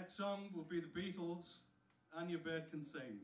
Next song will be the Beatles, And Your Bird Can Sing.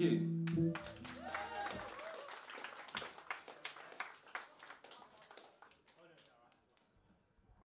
you.